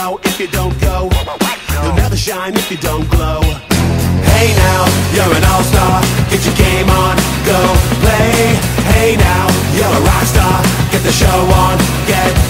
Know if you don't go. You'll never shine if you don't glow. Hey now, you're an all-star. Get your game on, go play. Hey now, you're a rock star. Get the show on, get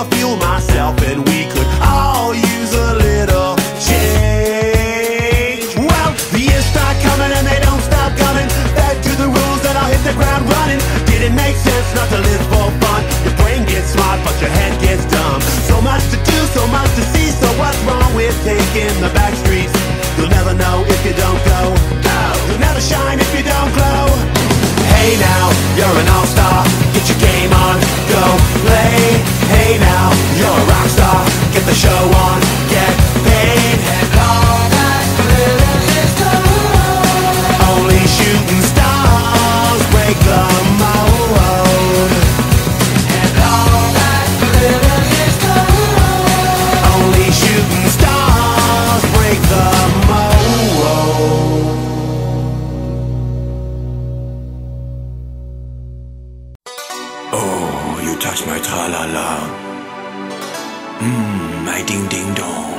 A fuel myself, and we could all use a little change. Well, the years start coming and they don't stop coming. Back to the rules and I'll hit the ground running. Didn't make sense not to live for fun. Your brain gets smart, but your head gets dumb. So much to do, so much to see. So what's wrong with taking the back you touch my tra-la-la. Mmm, my ding-ding-dong.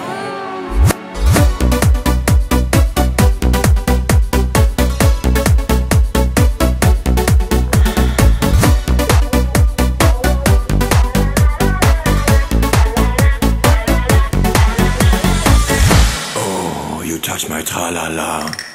Oh, you touch my tra-la-la.